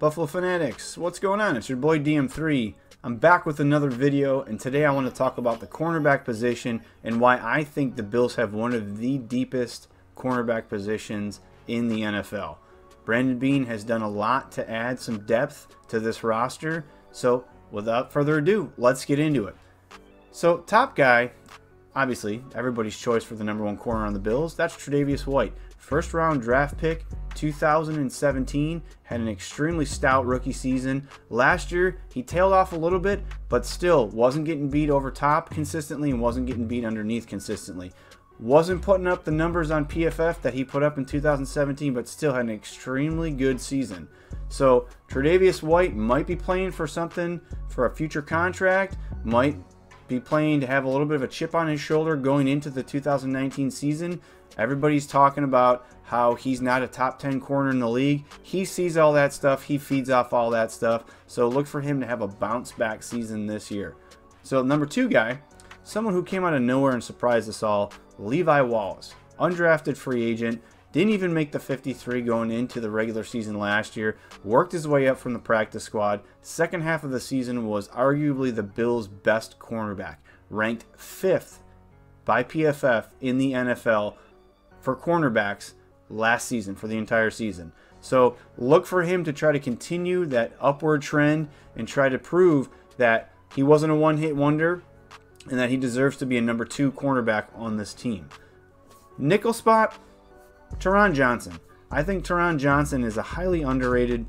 Buffalo Fanatics, what's going on? It's your boy DM3. I'm back with another video, and today I want to talk about the cornerback position and why I think the Bills have one of the deepest cornerback positions in the NFL. Brandon Beane has done a lot to add some depth to this roster, so without further ado, let's get into it. So, top guy, obviously, everybody's choice for the number one corner on the Bills, that's Tre'Davious White. First round draft pick, 2017, had an extremely stout rookie season. Last year, he tailed off a little bit, but still wasn't getting beat over top consistently and wasn't getting beat underneath consistently. Wasn't putting up the numbers on PFF that he put up in 2017, but still had an extremely good season. So Tre'Davious White might be playing for something for a future contract, might be playing to have a little bit of a chip on his shoulder going into the 2019 season. Everybody's talking about how he's not a top 10 corner in the league. He sees all that stuff, he feeds off all that stuff. So look for him to have a bounce back season this year. So, number two guy, someone who came out of nowhere and surprised us all, Levi Wallace, undrafted free agent. Didn't even make the 53 going into the regular season last year. Worked his way up from the practice squad. Second half of the season was arguably the Bills' best cornerback. Ranked fifth by PFF in the NFL for cornerbacks last season, for the entire season. So look for him to try to continue that upward trend and try to prove that he wasn't a one hit wonder and that he deserves to be a number two cornerback on this team. Nickel spot, Taron Johnson. I think Taron Johnson is a highly underrated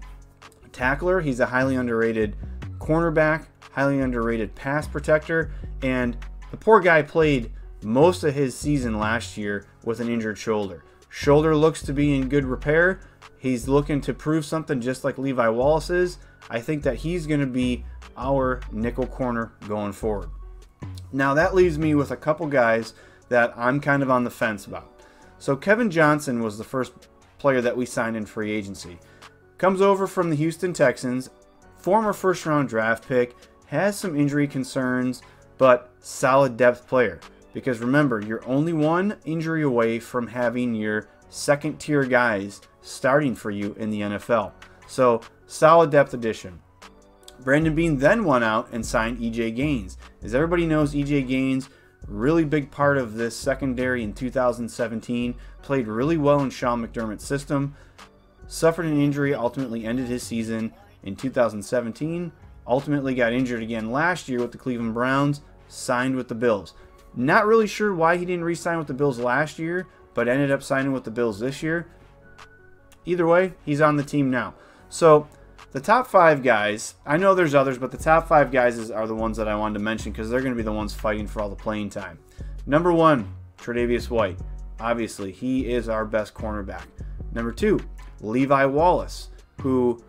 tackler. He's a highly underrated cornerback, highly underrated pass protector, and the poor guy played most of his season last year with an injured shoulder. Shoulder looks to be in good repair. He's looking to prove something just like Levi Wallace is. I think that he's going to be our nickel corner going forward. Now, that leaves me with a couple guys that I'm kind of on the fence about. So, Kevin Johnson was the first player that we signed in free agency. Comes over from the Houston Texans, former first round draft pick, has some injury concerns, but solid depth player. Because remember, you're only one injury away from having your second tier guys starting for you in the NFL. So, solid depth addition. Brandon Beane then went out and signed EJ Gaines. As everybody knows, EJ Gaines, really big part of this secondary in 2017, played really well in Sean McDermott's system, suffered an injury, ultimately ended his season in 2017, ultimately got injured again last year with the Cleveland Browns, signed with the Bills. Not really sure why he didn't re-sign with the Bills last year, but ended up signing with the Bills this year. Either way, he's on the team now. So the top five guys, I know there's others, but the top five guys is, are the ones that I wanted to mention because they're going to be the ones fighting for all the playing time. Number one, Tre'Davious White. Obviously, he is our best cornerback. Number two, Levi Wallace, who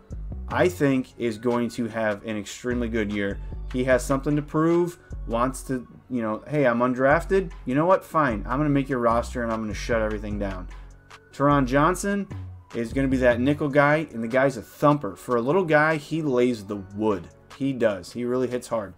I think is going to have an extremely good year. He has something to prove, wants to, you know, hey, I'm undrafted. You know what? Fine. I'm going to make your roster and I'm going to shut everything down. Taron Johnson, is going to be that nickel guy, and the guy's a thumper. For a little guy, he lays the wood. He does. He really hits hard.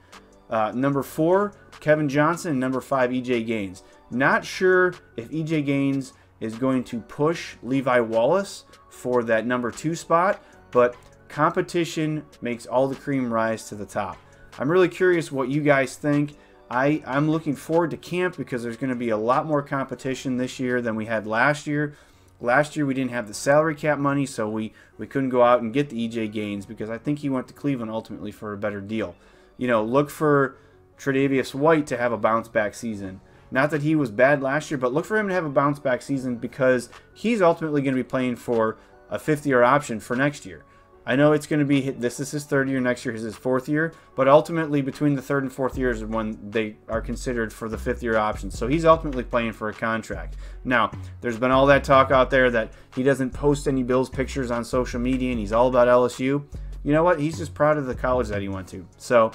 Uh, number four, Kevin Johnson. number five, EJ Gaines. Not sure if EJ Gaines is going to push Levi Wallace for that number two spot, but competition makes all the cream rise to the top. I'm really curious what you guys think. I, I'm looking forward to camp because there's going to be a lot more competition this year than we had last year. Last year we didn't have the salary cap money, so we, we couldn't go out and get the EJ Gaines because I think he went to Cleveland ultimately for a better deal. You know, look for Tre'Davious White to have a bounce back season. Not that he was bad last year, but look for him to have a bounce back season because he's ultimately going to be playing for a fifth year option for next year. I know it's going to be this is his third year, next year is his fourth year, but ultimately between the third and fourth years is when they are considered for the fifth year option. So he's ultimately playing for a contract. Now, there's been all that talk out there that he doesn't post any Bills pictures on social media and he's all about LSU. You know what? He's just proud of the college that he went to. So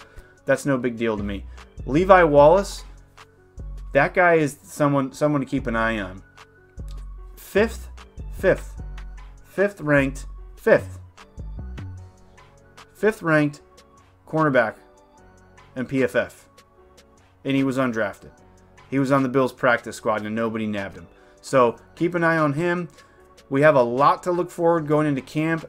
that's no big deal to me. Levi Wallace, that guy is someone someone to keep an eye on. Fifth, fifth, fifth ranked, fifth fifth ranked cornerback in PFF. And he was undrafted. He was on the Bills practice squad and nobody nabbed him. So keep an eye on him. We have a lot to look forward going into camp.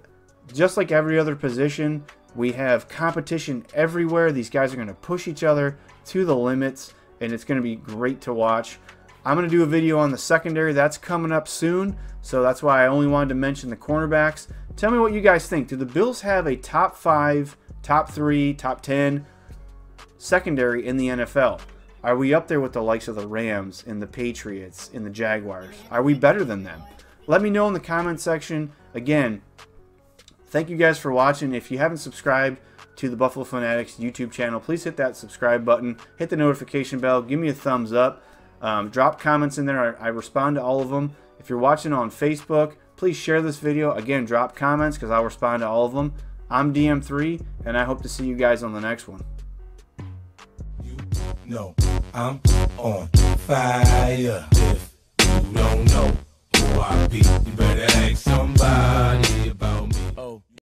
just like every other position, we have competition everywhere. These guys are going to push each other to the limits, and it's going to be great to watch. I'm going to do a video on the secondary. That's coming up soon, so that's why I only wanted to mention the cornerbacks. Tell me what you guys think. Do the Bills have a top five, top three, top 10 secondary in the NFL? Are we up there with the likes of the Rams and the Patriots and the Jaguars? Are we better than them? Let me know in the comment section. Again, thank you guys for watching. If you haven't subscribed to the Buffalo Fanatics YouTube channel, please hit that subscribe button, hit the notification bell, give me a thumbs up, um, drop comments in there. I, I respond to all of them. If you're watching on Facebook, please share this video. Again, drop comments because I'll respond to all of them. I'm DM3, and I hope to see you guys on the next one. You know I'm on fire. If you don't know who I be, you better ask